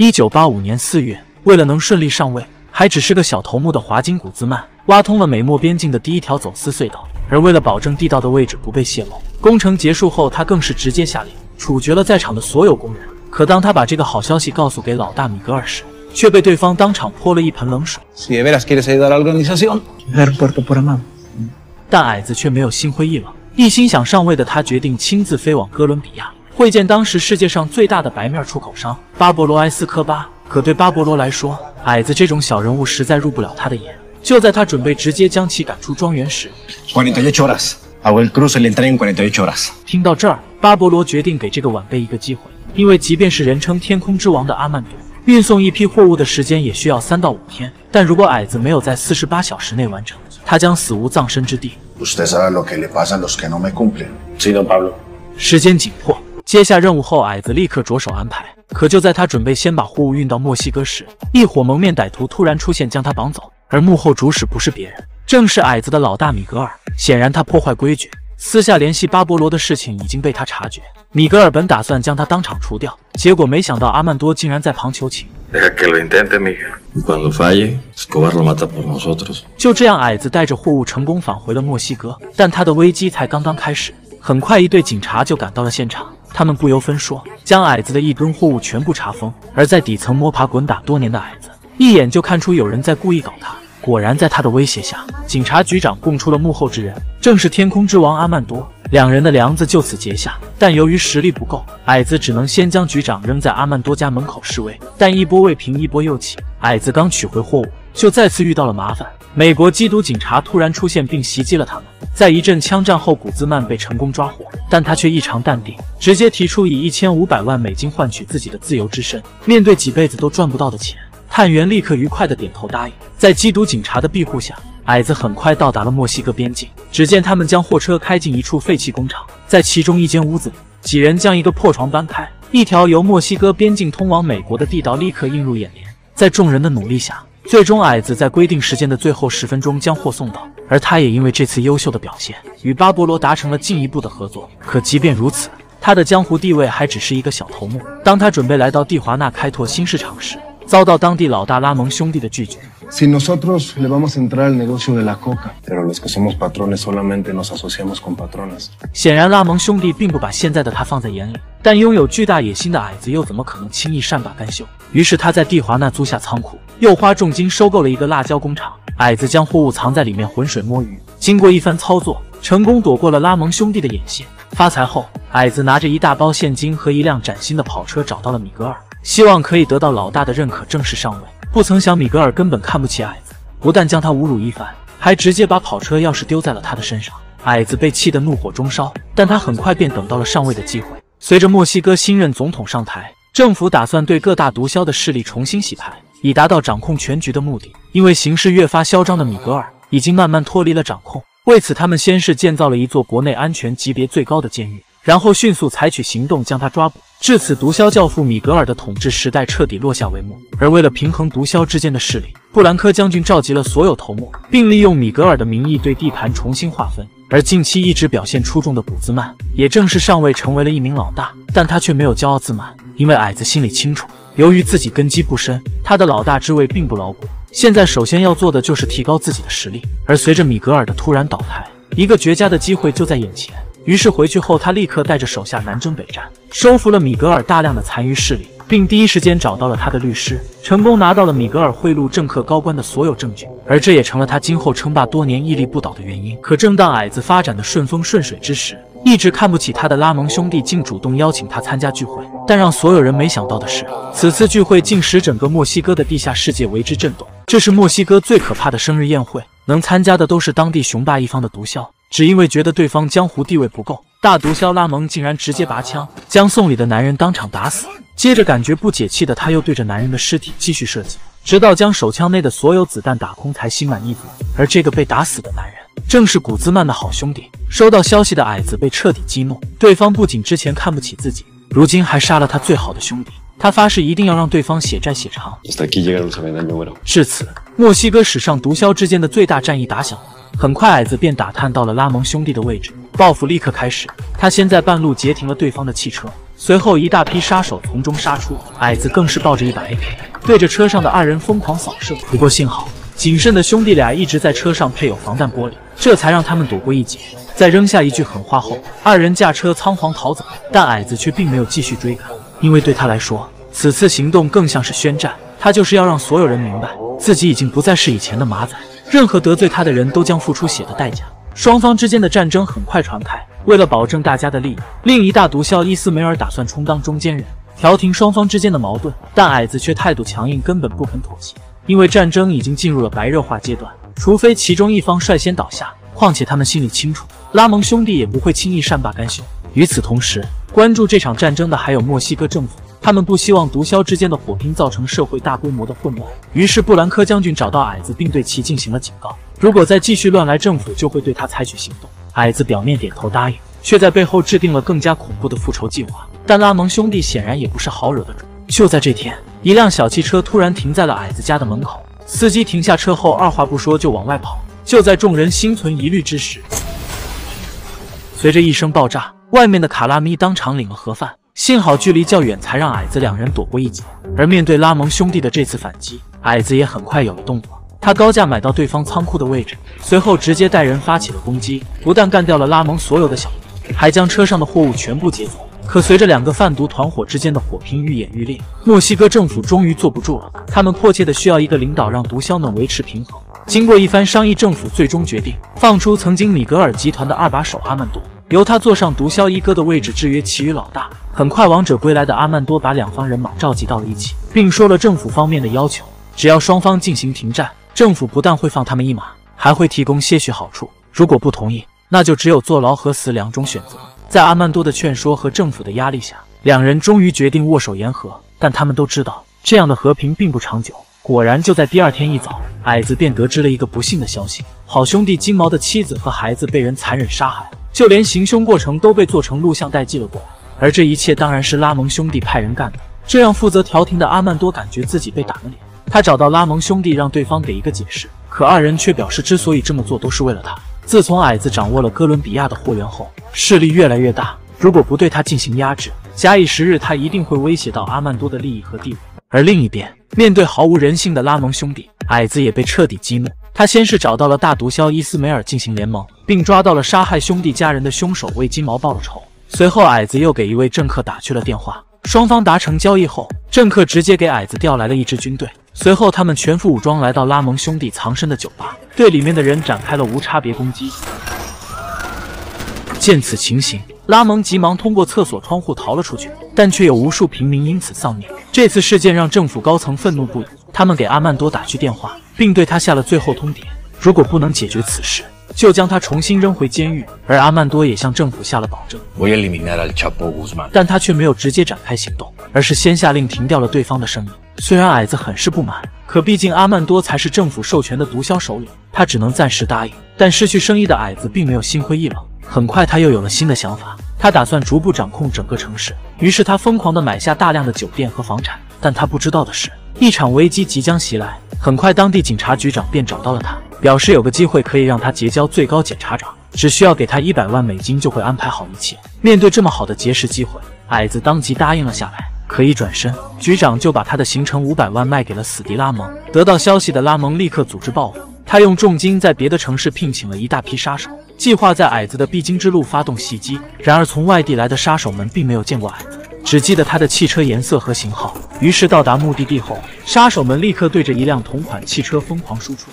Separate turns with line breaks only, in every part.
一九八五年四月，为了能顺利上位，还只是个小头目的华金古兹曼挖通了美墨边境的第一条走私隧道。而为了保证地道的位置不被泄露，工程结束后，他更是直接下令处决了在场的所有工人。可当他把这个好消息告诉给老大米格尔时，却被对方当场泼了一盆冷水。但矮子却没有心灰意冷，一心想上位的他决定亲自飞往哥伦比亚。会见当时世界上最大的白面出口商巴勃罗埃斯科巴，可对巴勃罗来说，矮子这种小人物实在入不了他的眼。就在他准备直接将其赶出庄园时，听到这儿，巴勃罗决定给这个晚辈一个机会，因为即便是人称天空之王的阿曼多，运送一批货物的时间也需要三到五天。但如果矮子没有在四十八小时内完成，他将死无葬身之地。时间紧迫。接下任务后，矮子立刻着手安排。可就在他准备先把货物运到墨西哥时，一伙蒙面歹徒突然出现，将他绑走。而幕后主使不是别人，正是矮子的老大米格尔。显然，他破坏规矩，私下联系巴勃罗的事情已经被他察觉。米格尔本打算将他当场除掉，结果没想到阿曼多竟然在旁求情。就这样，矮子带着货物成功返回了墨西哥。但他的危机才刚刚开始。很快，一队警察就赶到了现场。他们不由分说，将矮子的一吨货物全部查封。而在底层摸爬滚打多年的矮子，一眼就看出有人在故意搞他。果然，在他的威胁下，警察局长供出了幕后之人，正是天空之王阿曼多。两人的梁子就此结下。但由于实力不够，矮子只能先将局长扔在阿曼多家门口示威。但一波未平，一波又起。矮子刚取回货物，就再次遇到了麻烦。美国缉毒警察突然出现，并袭击了他们。在一阵枪战后，古兹曼被成功抓获，但他却异常淡定，直接提出以一千五百万美金换取自己的自由之身。面对几辈子都赚不到的钱，探员立刻愉快的点头答应。在缉毒警察的庇护下，矮子很快到达了墨西哥边境。只见他们将货车开进一处废弃工厂，在其中一间屋子里，几人将一个破床搬开，一条由墨西哥边境通往美国的地道立刻映入眼帘。在众人的努力下，最终，矮子在规定时间的最后十分钟将货送到，而他也因为这次优秀的表现，与巴勃罗达成了进一步的合作。可即便如此，他的江湖地位还只是一个小头目。当他准备来到蒂华纳开拓新市场时，遭到当地老大拉蒙兄弟的拒绝。显然，拉蒙兄弟并不把现在的他放在眼里。但拥有巨大野心的矮子又怎么可能轻易善罢甘休？于是他在蒂华纳租下仓库，又花重金收购了一个辣椒工厂。矮子将货物藏在里面浑水摸鱼，经过一番操作，成功躲过了拉蒙兄弟的眼线。发财后，矮子拿着一大包现金和一辆崭新的跑车找到了米格尔，希望可以得到老大的认可，正式上位。不曾想，米格尔根本看不起矮子，不但将他侮辱一番，还直接把跑车钥匙丢在了他的身上。矮子被气得怒火中烧，但他很快便等到了上位的机会。随着墨西哥新任总统上台，政府打算对各大毒枭的势力重新洗牌，以达到掌控全局的目的。因为形势越发嚣张的米格尔已经慢慢脱离了掌控，为此他们先是建造了一座国内安全级别最高的监狱。然后迅速采取行动将他抓捕，至此毒枭教父米格尔的统治时代彻底落下帷幕。而为了平衡毒枭之间的势力，布兰科将军召集了所有头目，并利用米格尔的名义对地盘重新划分。而近期一直表现出众的古兹曼，也正式上位成为了一名老大，但他却没有骄傲自满，因为矮子心里清楚，由于自己根基不深，他的老大之位并不牢固。现在首先要做的就是提高自己的实力。而随着米格尔的突然倒台，一个绝佳的机会就在眼前。于是回去后，他立刻带着手下南征北战，收服了米格尔大量的残余势力，并第一时间找到了他的律师，成功拿到了米格尔贿赂政客高官的所有证据，而这也成了他今后称霸多年屹立不倒的原因。可正当矮子发展的顺风顺水之时，一直看不起他的拉蒙兄弟竟主动邀请他参加聚会。但让所有人没想到的是，此次聚会竟使整个墨西哥的地下世界为之震动。这是墨西哥最可怕的生日宴会，能参加的都是当地雄霸一方的毒枭。只因为觉得对方江湖地位不够，大毒枭拉蒙竟然直接拔枪将送礼的男人当场打死。接着感觉不解气的他，又对着男人的尸体继续射击，直到将手枪内的所有子弹打空，才心满意足。而这个被打死的男人，正是古兹曼的好兄弟。收到消息的矮子被彻底激怒，对方不仅之前看不起自己，如今还杀了他最好的兄弟。他发誓一定要让对方血债血偿。至此，墨西哥史上毒枭之间的最大战役打响了。很快，矮子便打探到了拉蒙兄弟的位置，报复立刻开始。他先在半路截停了对方的汽车，随后一大批杀手从中杀出，矮子更是抱着一把 AK，对着车上的二人疯狂扫射。不过幸好，谨慎的兄弟俩一直在车上配有防弹玻璃，这才让他们躲过一劫。在扔下一句狠话后，二人驾车仓皇逃走。但矮子却并没有继续追赶，因为对他来说，此次行动更像是宣战。他就是要让所有人明白，自己已经不再是以前的马仔，任何得罪他的人都将付出血的代价。双方之间的战争很快传开。为了保证大家的利益，另一大毒枭伊斯梅尔打算充当中间人，调停双方之间的矛盾。但矮子却态度强硬，根本不肯妥协，因为战争已经进入了白热化阶段，除非其中一方率先倒下。况且他们心里清楚，拉蒙兄弟也不会轻易善罢甘休。与此同时，关注这场战争的还有墨西哥政府，他们不希望毒枭之间的火拼造成社会大规模的混乱。于是，布兰科将军找到矮子，并对其进行了警告：如果再继续乱来，政府就会对他采取行动。矮子表面点头答应，却在背后制定了更加恐怖的复仇计划。但拉蒙兄弟显然也不是好惹的主。就在这天，一辆小汽车突然停在了矮子家的门口，司机停下车后，二话不说就往外跑。就在众人心存疑虑之时，随着一声爆炸，外面的卡拉咪当场领了盒饭。幸好距离较远，才让矮子两人躲过一劫。而面对拉蒙兄弟的这次反击，矮子也很快有了动作。他高价买到对方仓库的位置，随后直接带人发起了攻击，不但干掉了拉蒙所有的小弟，还将车上的货物全部劫走。可随着两个贩毒团伙之间的火拼愈演愈烈，墨西哥政府终于坐不住了，他们迫切的需要一个领导，让毒枭们维持平衡。经过一番商议，政府最终决定放出曾经米格尔集团的二把手阿曼多，由他坐上毒枭一哥的位置，制约其余老大。很快，王者归来的阿曼多把两方人马召集到了一起，并说了政府方面的要求：只要双方进行停战。政府不但会放他们一马，还会提供些许好处。如果不同意，那就只有坐牢和死两种选择。在阿曼多的劝说和政府的压力下，两人终于决定握手言和。但他们都知道，这样的和平并不长久。果然，就在第二天一早，矮子便得知了一个不幸的消息：好兄弟金毛的妻子和孩子被人残忍杀害，就连行凶过程都被做成录像带寄了过来。而这一切当然是拉蒙兄弟派人干的，这让负责调停的阿曼多感觉自己被打了脸。他找到拉蒙兄弟，让对方给一个解释，可二人却表示，之所以这么做，都是为了他。自从矮子掌握了哥伦比亚的货源后，势力越来越大，如果不对他进行压制，假以时日，他一定会威胁到阿曼多的利益和地位。而另一边，面对毫无人性的拉蒙兄弟，矮子也被彻底激怒。他先是找到了大毒枭伊斯梅尔进行联盟，并抓到了杀害兄弟家人的凶手，为金毛报了仇。随后，矮子又给一位政客打去了电话。双方达成交易后，政客直接给矮子调来了一支军队。随后，他们全副武装来到拉蒙兄弟藏身的酒吧，对里面的人展开了无差别攻击。见此情形，拉蒙急忙通过厕所窗户逃了出去，但却有无数平民因此丧命。这次事件让政府高层愤怒不已，他们给阿曼多打去电话，并对他下了最后通牒：如果不能解决此事，就将他重新扔回监狱。而阿曼多也向政府下了保证，但他却没有直接展开行动，而是先下令停掉了对方的生意。虽然矮子很是不满，可毕竟阿曼多才是政府授权的毒枭首领，他只能暂时答应。但失去生意的矮子并没有心灰意冷，很快他又有了新的想法，他打算逐步掌控整个城市。于是他疯狂地买下大量的酒店和房产。但他不知道的是，一场危机即将袭来。很快，当地警察局长便找到了他，表示有个机会可以让他结交最高检察长，只需要给他一百万美金就会安排好一切。面对这么好的结识机会，矮子当即答应了下来。可一转身，局长就把他的行程五百万卖给了死敌拉蒙。得到消息的拉蒙立刻组织报复，他用重金在别的城市聘请了一大批杀手，计划在矮子的必经之路发动袭击。然而，从外地来的杀手们并没有见过矮子，只记得他的汽车颜色和型号。于是到达目的地后，杀手们立刻对着一辆同款汽车疯狂输出。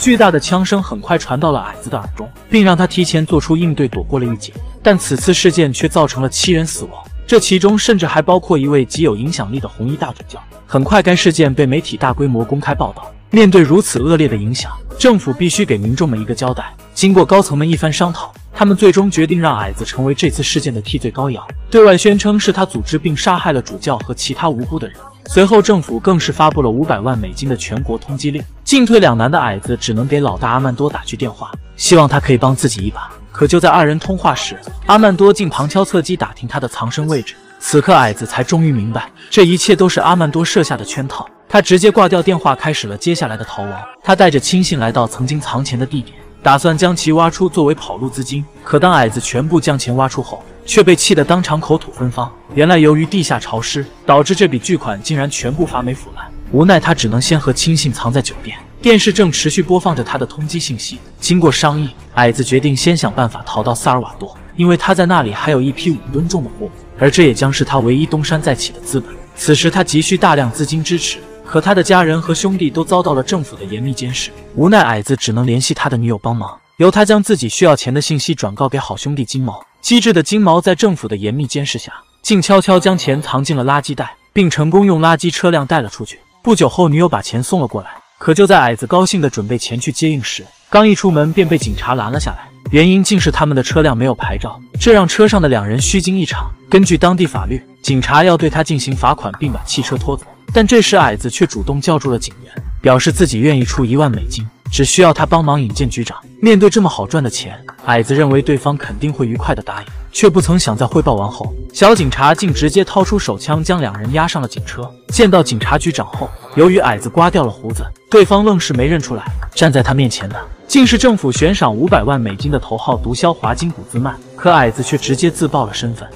巨大的枪声很快传到了矮子的耳中，并让他提前做出应对，躲过了一劫。但此次事件却造成了七人死亡。这其中甚至还包括一位极有影响力的红衣大主教。很快，该事件被媒体大规模公开报道。面对如此恶劣的影响，政府必须给民众们一个交代。经过高层们一番商讨，他们最终决定让矮子成为这次事件的替罪羔羊，对外宣称是他组织并杀害了主教和其他无辜的人。随后，政府更是发布了五百万美金的全国通缉令。进退两难的矮子只能给老大阿曼多打去电话，希望他可以帮自己一把。可就在二人通话时，阿曼多竟旁敲侧击打听他的藏身位置。此刻，矮子才终于明白，这一切都是阿曼多设下的圈套。他直接挂掉电话，开始了接下来的逃亡。他带着亲信来到曾经藏钱的地点，打算将其挖出作为跑路资金。可当矮子全部将钱挖出后，却被气得当场口吐芬芳。原来由于地下潮湿，导致这笔巨款竟然全部发霉腐烂。无奈他只能先和亲信藏在酒店。电视正持续播放着他的通缉信息。经过商议，矮子决定先想办法逃到萨尔瓦多，因为他在那里还有一批五吨重的货物，而这也将是他唯一东山再起的资本。此时他急需大量资金支持，可他的家人和兄弟都遭到了政府的严密监视。无奈，矮子只能联系他的女友帮忙，由他将自己需要钱的信息转告给好兄弟金毛。机智的金毛在政府的严密监视下，静悄悄将钱藏进了垃圾袋，并成功用垃圾车辆带了出去。不久后，女友把钱送了过来。可就在矮子高兴的准备前去接应时，刚一出门便被警察拦了下来。原因竟是他们的车辆没有牌照，这让车上的两人虚惊一场。根据当地法律，警察要对他进行罚款，并把汽车拖走。但这时矮子却主动叫住了警员，表示自己愿意出一万美金，只需要他帮忙引荐局长。面对这么好赚的钱，矮子认为对方肯定会愉快的答应。却不曾想，在汇报完后，小警察竟直接掏出手枪将两人押上了警车。见到警察局长后，由于矮子刮掉了胡子，对方愣是没认出来。站在他面前的，竟是政府悬赏五百万美金的头号毒枭华金古兹曼。可矮子却直接自爆了身份。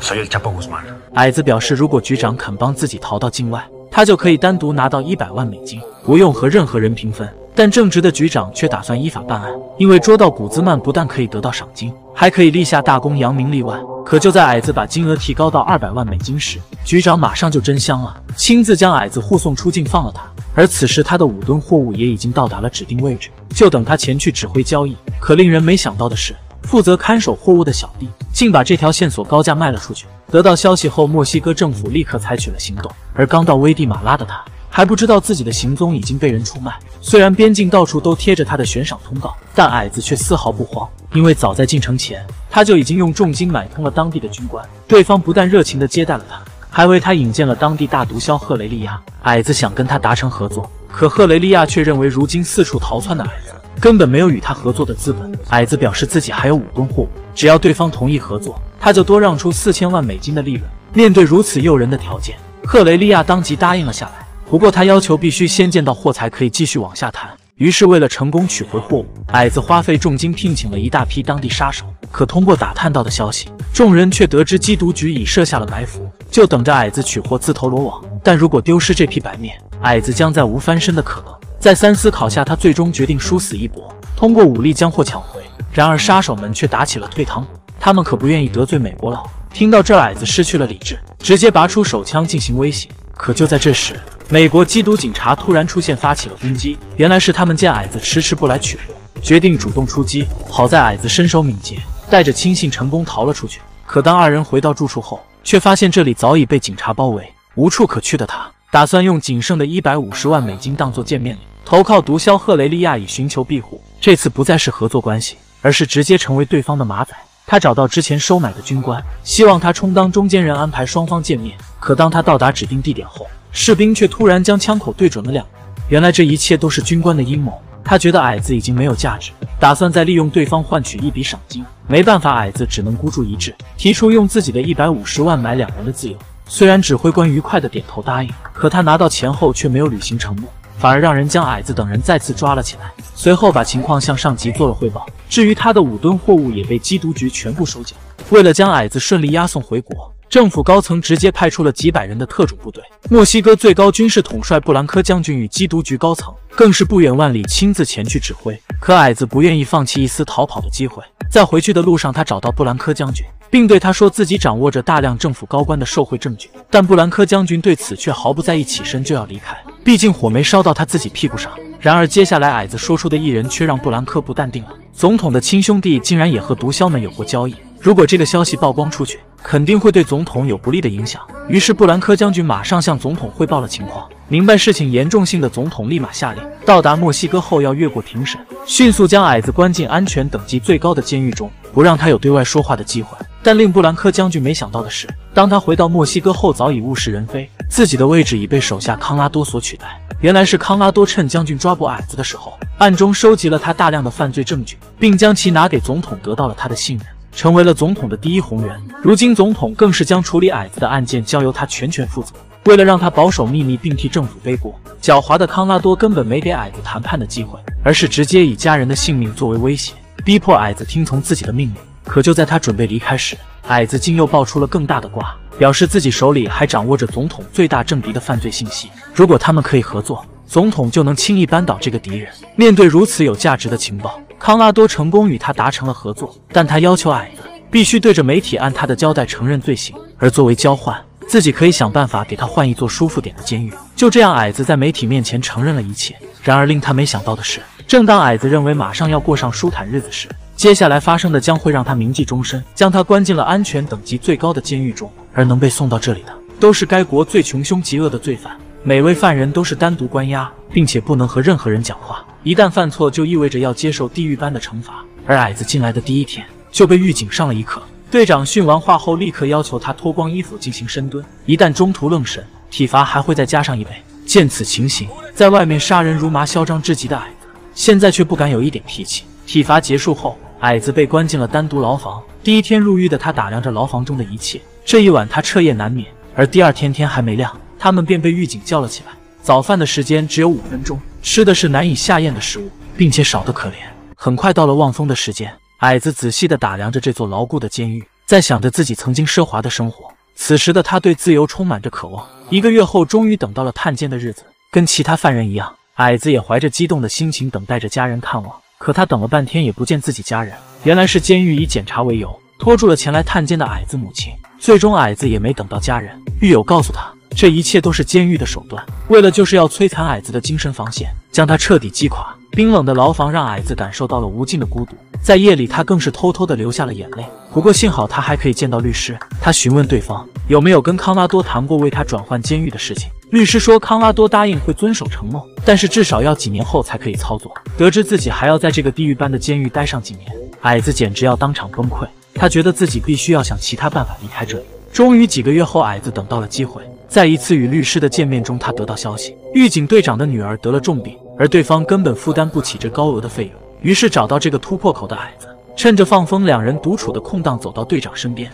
矮子表示，如果局长肯帮自己逃到境外，他就可以单独拿到一百万美金，不用和任何人平分。但正直的局长却打算依法办案，因为捉到古兹曼不但可以得到赏金，还可以立下大功，扬名立万。可就在矮子把金额提高到二百万美金时，局长马上就真香了，亲自将矮子护送出境，放了他。而此时他的五吨货物也已经到达了指定位置，就等他前去指挥交易。可令人没想到的是，负责看守货物的小弟竟把这条线索高价卖了出去。得到消息后，墨西哥政府立刻采取了行动，而刚到危地马拉的他。还不知道自己的行踪已经被人出卖。虽然边境到处都贴着他的悬赏通告，但矮子却丝毫不慌，因为早在进城前，他就已经用重金买通了当地的军官。对方不但热情地接待了他，还为他引荐了当地大毒枭赫雷利亚。矮子想跟他达成合作，可赫雷利亚却认为如今四处逃窜的矮子根本没有与他合作的资本。矮子表示自己还有五吨货物，只要对方同意合作，他就多让出四千万美金的利润。面对如此诱人的条件，赫雷利亚当即答应了下来。不过他要求必须先见到货才可以继续往下谈。于是为了成功取回货物，矮子花费重金聘请了一大批当地杀手。可通过打探到的消息，众人却得知缉毒局已设下了埋伏，就等着矮子取货自投罗网。但如果丢失这批白面，矮子将再无翻身的可能。在三思考下，他最终决定殊死一搏，通过武力将货抢回。然而杀手们却打起了退堂鼓，他们可不愿意得罪美国佬。听到这，矮子失去了理智，直接拔出手枪进行威胁。可就在这时，美国缉毒警察突然出现，发起了攻击。原来是他们见矮子迟迟不来取货，决定主动出击。好在矮子身手敏捷，带着亲信成功逃了出去。可当二人回到住处后，却发现这里早已被警察包围，无处可去的他，打算用仅剩的一百五十万美金当做见面礼，投靠毒枭赫雷利亚以寻求庇护。这次不再是合作关系，而是直接成为对方的马仔。他找到之前收买的军官，希望他充当中间人，安排双方见面。可当他到达指定地点后，士兵却突然将枪口对准了两人。原来这一切都是军官的阴谋。他觉得矮子已经没有价值，打算再利用对方换取一笔赏金。没办法，矮子只能孤注一掷，提出用自己的一百五十万买两人的自由。虽然指挥官愉快的点头答应，可他拿到钱后却没有履行承诺，反而让人将矮子等人再次抓了起来。随后把情况向上级做了汇报。至于他的五吨货物也被缉毒局全部收缴。为了将矮子顺利押送回国。政府高层直接派出了几百人的特种部队，墨西哥最高军事统帅布兰科将军与缉毒局高层更是不远万里亲自前去指挥。可矮子不愿意放弃一丝逃跑的机会，在回去的路上，他找到布兰科将军，并对他说自己掌握着大量政府高官的受贿证据。但布兰科将军对此却毫不在意，起身就要离开，毕竟火没烧到他自己屁股上。然而接下来矮子说出的一人却让布兰科不淡定了：总统的亲兄弟竟然也和毒枭们有过交易。如果这个消息曝光出去，肯定会对总统有不利的影响。于是布兰科将军马上向总统汇报了情况。明白事情严重性的总统立马下令，到达墨西哥后要越过庭审，迅速将矮子关进安全等级最高的监狱中，不让他有对外说话的机会。但令布兰科将军没想到的是，当他回到墨西哥后，早已物是人非，自己的位置已被手下康拉多所取代。原来是康拉多趁将军抓捕矮子的时候，暗中收集了他大量的犯罪证据，并将其拿给总统，得到了他的信任。成为了总统的第一红人，如今总统更是将处理矮子的案件交由他全权负责。为了让他保守秘密并替政府背锅，狡猾的康拉多根本没给矮子谈判的机会，而是直接以家人的性命作为威胁，逼迫矮子听从自己的命令。可就在他准备离开时，矮子竟又爆出了更大的瓜，表示自己手里还掌握着总统最大政敌的犯罪信息。如果他们可以合作，总统就能轻易扳倒这个敌人。面对如此有价值的情报，康拉多成功与他达成了合作，但他要求矮子必须对着媒体按他的交代承认罪行，而作为交换，自己可以想办法给他换一座舒服点的监狱。就这样，矮子在媒体面前承认了一切。然而令他没想到的是，正当矮子认为马上要过上舒坦日子时，接下来发生的将会让他铭记终身，将他关进了安全等级最高的监狱中。而能被送到这里的，都是该国最穷凶极恶的罪犯。每位犯人都是单独关押，并且不能和任何人讲话。一旦犯错，就意味着要接受地狱般的惩罚。而矮子进来的第一天，就被狱警上了一课。队长训完话后，立刻要求他脱光衣服进行深蹲。一旦中途愣神，体罚还会再加上一倍。见此情形，在外面杀人如麻、嚣张至极的矮子，现在却不敢有一点脾气。体罚结束后，矮子被关进了单独牢房。第一天入狱的他打量着牢房中的一切。这一晚他彻夜难眠。而第二天天还没亮，他们便被狱警叫了起来。早饭的时间只有五分钟，吃的是难以下咽的食物，并且少得可怜。很快到了望风的时间，矮子仔细地打量着这座牢固的监狱，在想着自己曾经奢华的生活。此时的他对自由充满着渴望。一个月后，终于等到了探监的日子。跟其他犯人一样，矮子也怀着激动的心情等待着家人看望。可他等了半天也不见自己家人，原来是监狱以检查为由拖住了前来探监的矮子母亲。最终，矮子也没等到家人。狱友告诉他，这一切都是监狱的手段，为了就是要摧残矮子的精神防线，将他彻底击垮。冰冷的牢房让矮子感受到了无尽的孤独，在夜里，他更是偷偷的流下了眼泪。不过幸好他还可以见到律师，他询问对方有没有跟康拉多谈过为他转换监狱的事情。律师说，康拉多答应会遵守承诺，但是至少要几年后才可以操作。得知自己还要在这个地狱般的监狱待上几年，矮子简直要当场崩溃。他觉得自己必须要想其他办法离开这里。终于几个月后，矮子等到了机会，在一次与律师的见面中，他得到消息，狱警队长的女儿得了重病，而对方根本负担不起这高额的费用。于是找到这个突破口的矮子，趁着放风两人独处的空档，走到队长身边。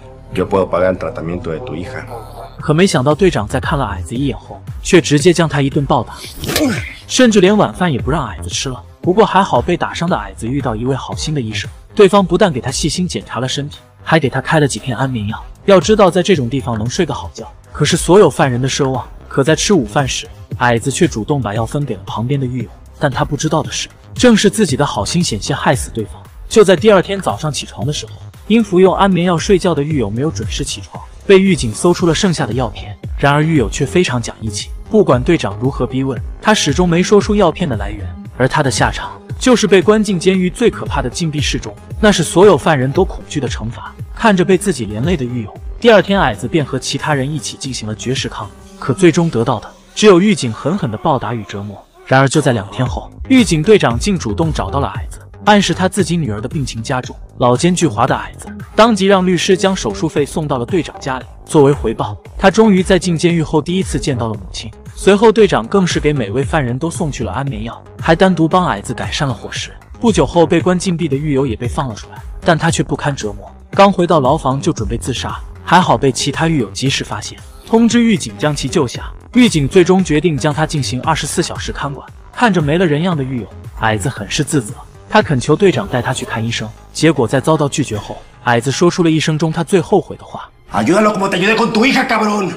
可没想到，队长在看了矮子一眼后，却直接将他一顿暴打，甚至连晚饭也不让矮子吃了。不过还好，被打伤的矮子遇到一位好心的医生，对方不但给他细心检查了身体，还给他开了几片安眠药。要知道，在这种地方能睡个好觉，可是所有犯人的奢望。可在吃午饭时，矮子却主动把药分给了旁边的狱友。但他不知道的是，正是自己的好心险些害死对方。就在第二天早上起床的时候，因服用安眠药睡觉的狱友没有准时起床。被狱警搜出了剩下的药片，然而狱友却非常讲义气，不管队长如何逼问，他始终没说出药片的来源。而他的下场就是被关进监狱最可怕的禁闭室中，那是所有犯人都恐惧的惩罚。看着被自己连累的狱友，第二天矮子便和其他人一起进行了绝食抗议，可最终得到的只有狱警狠狠的暴打与折磨。然而就在两天后，狱警队长竟主动找到了矮子。暗示他自己女儿的病情加重，老奸巨猾的矮子当即让律师将手术费送到了队长家里。作为回报，他终于在进监狱后第一次见到了母亲。随后，队长更是给每位犯人都送去了安眠药，还单独帮矮子改善了伙食。不久后，被关禁闭的狱友也被放了出来，但他却不堪折磨，刚回到牢房就准备自杀。还好被其他狱友及时发现，通知狱警将其救下。狱警最终决定将他进行二十四小时看管。看着没了人样的狱友，矮子很是自责。他恳求队长带他去看医生，结果在遭到拒绝后，矮子说出了一生中他最后悔的话。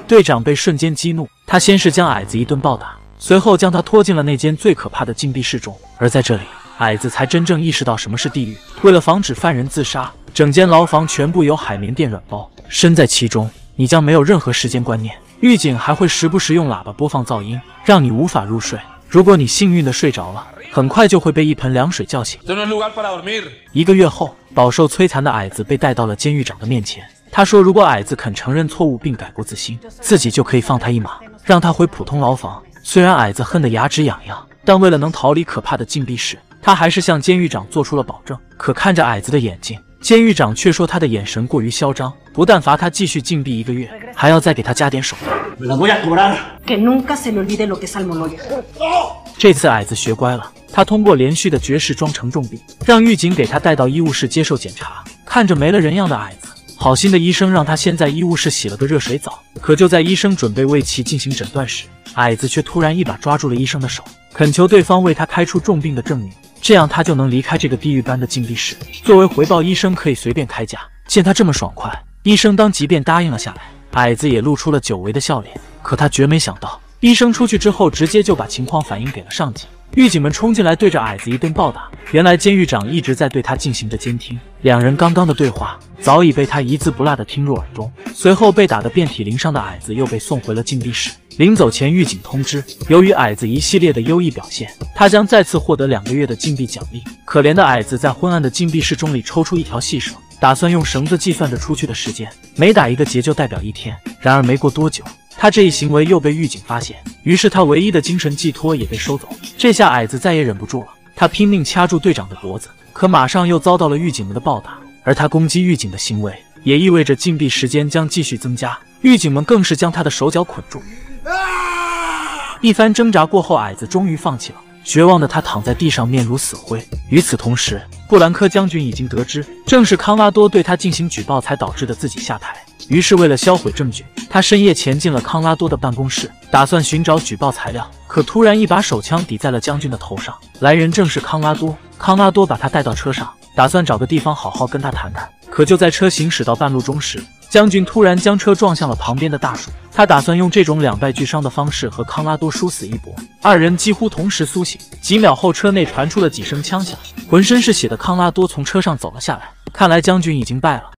队长被瞬间激怒，他先是将矮子一顿暴打，随后将他拖进了那间最可怕的禁闭室中。而在这里，矮子才真正意识到什么是地狱。为了防止犯人自杀，整间牢房全部由海绵垫软包，身在其中，你将没有任何时间观念。狱警还会时不时用喇叭播放噪音，让你无法入睡。如果你幸运的睡着了。很快就会被一盆凉水叫醒。一个月后，饱受摧残的矮子被带到了监狱长的面前。他说：“如果矮子肯承认错误并改过自新，自己就可以放他一马，让他回普通牢房。”虽然矮子恨得牙齿痒痒，但为了能逃离可怕的禁闭室，他还是向监狱长做出了保证。可看着矮子的眼睛，监狱长却说他的眼神过于嚣张，不但罚他继续禁闭一个月，还要再给他加点手段。这次矮子学乖了。他通过连续的绝食装成重病，让狱警给他带到医务室接受检查。看着没了人样的矮子，好心的医生让他先在医务室洗了个热水澡。可就在医生准备为其进行诊断时，矮子却突然一把抓住了医生的手，恳求对方为他开出重病的证明。这样他就能离开这个地狱般的禁闭室。作为回报，医生可以随便开价。见他这么爽快，医生当即便答应了下来。矮子也露出了久违的笑脸，可他绝没想到，医生出去之后，直接就把情况反映给了上级。狱警们冲进来，对着矮子一顿暴打。原来监狱长一直在对他进行着监听，两人刚刚的对话早已被他一字不落的听入耳中。随后被打得遍体鳞伤的矮子又被送回了禁闭室。临走前，狱警通知，由于矮子一系列的优异表现，他将再次获得两个月的禁闭奖励。可怜的矮子在昏暗的禁闭室中里抽出一条细绳，打算用绳子计算着出去的时间，每打一个结就代表一天。然而没过多久。他这一行为又被狱警发现，于是他唯一的精神寄托也被收走。这下矮子再也忍不住了，他拼命掐住队长的脖子，可马上又遭到了狱警们的暴打。而他攻击狱警的行为，也意味着禁闭时间将继续增加。狱警们更是将他的手脚捆住。一番挣扎过后，矮子终于放弃了。绝望的他躺在地上，面如死灰。与此同时，布兰科将军已经得知，正是康拉多对他进行举报才导致的自己下台。于是，为了销毁证据，他深夜潜进了康拉多的办公室，打算寻找举报材料。可突然，一把手枪抵在了将军的头上。来人正是康拉多。康拉多把他带到车上，打算找个地方好好跟他谈谈。可就在车行驶到半路中时，将军突然将车撞向了旁边的大树。他打算用这种两败俱伤的方式和康拉多殊死一搏。二人几乎同时苏醒，几秒后，车内传出了几声枪响。浑身是血的康拉多从车上走了下来。看来将军已经败了。